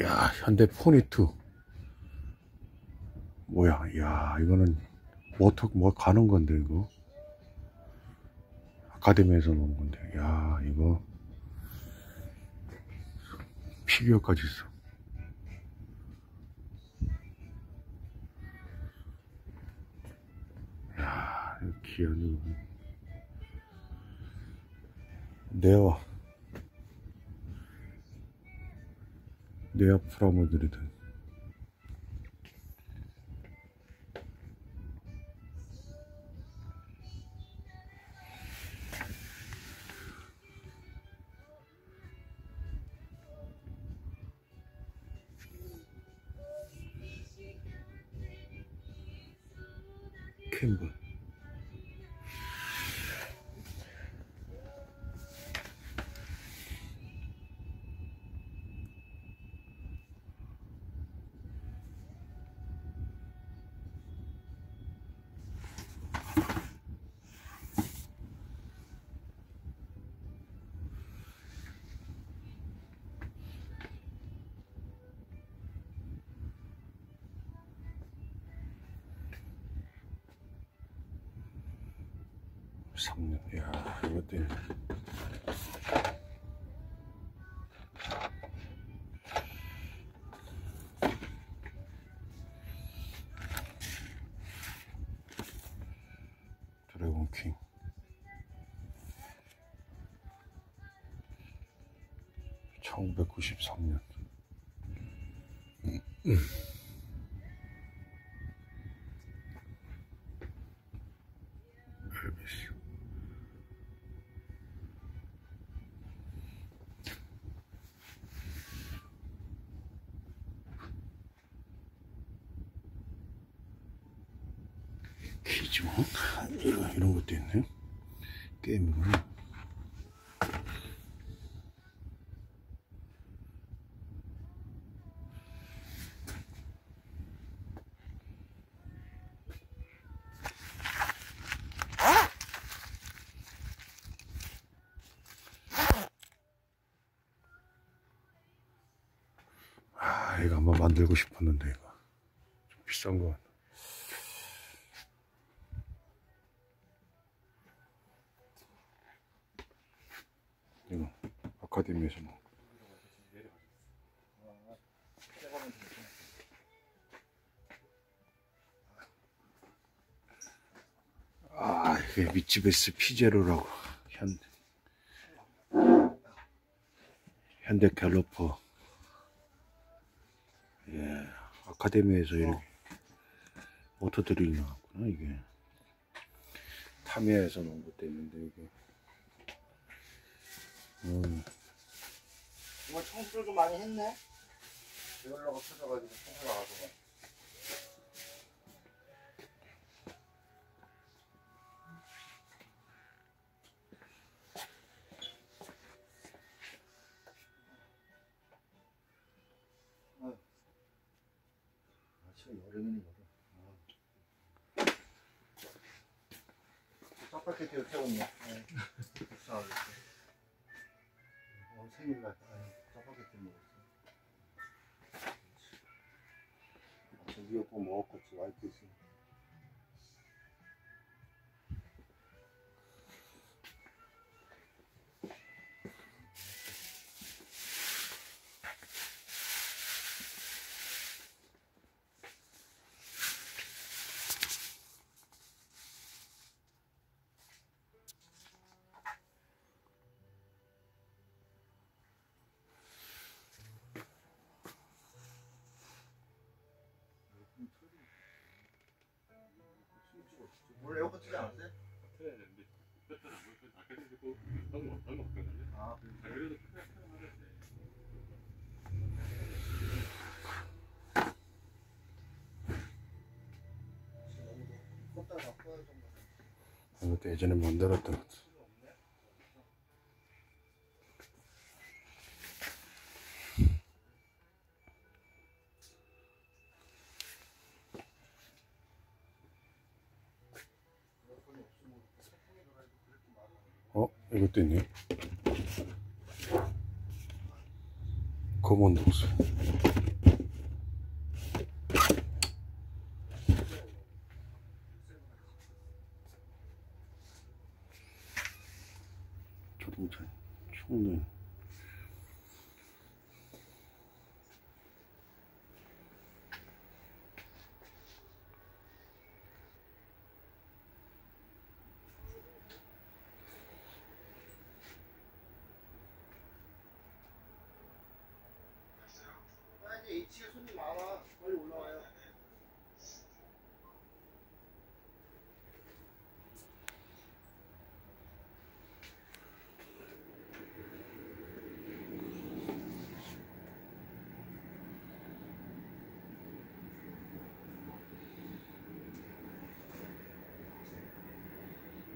야 현대 포니투. 뭐야 야 이거는 모터 뭐 가는 건데 이거? 아카데미에서 놓은 건데. 야 이거. 피규어까지 있어. 야 이거 이거 네어 뇌압 프라모드리든. 캔버 3년. 이야 이것도 있네. 드래곤킹. 천구백구십삼 년 Hermes. 몬 이런, 이런 것도 있네. 게임은 아 이거 한번 만들고 싶었는데 이거. 좀 비싼 거 같네 이거 아카데미에서 뭐. 아, 이게 미츠베스 피제로라고 현 현대 갤러퍼. 예 아카데미에서 이렇게 모터들이 나왔구나 이게. 타미야에서 나온 것도 있는데 이게 음. 뭐 청소를 좀 많이 했네. 이걸로가 터져가지고 청소가 가고. 지금 여름이네 여름. 짜파게티 이렇게 오네. 생일날 아니, 짜파게티 먹었어. 아침 미역국 먹었겠지, 와이프 있으니. 원래 에어컨 트지 않았어요? 아, 그래요? 껐다가 꺼야 좀. 이것도 예전에 만들었던 것. 어, 이것도 있네. 검은 동수. 자동차 충전. 2층에 손님 많아. 빨리 올라와요.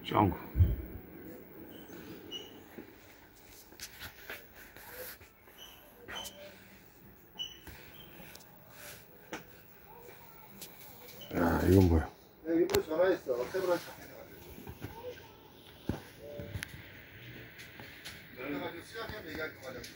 짱구. 야, 이건 뭐야? 내가 일부러 전화했어. 지금 시간 되면 얘기할 거 많아서